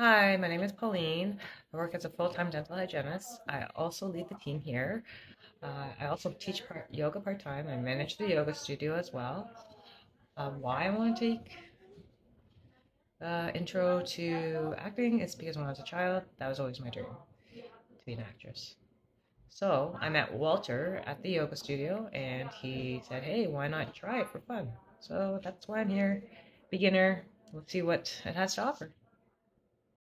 Hi, my name is Pauline. I work as a full-time dental hygienist. I also lead the team here. Uh, I also teach part, yoga part-time. I manage the yoga studio as well. Um, why I want to take uh, intro to acting is because when I was a child, that was always my dream, to be an actress. So I met Walter at the yoga studio and he said, hey, why not try it for fun? So that's why I'm here. Beginner, let's see what it has to offer.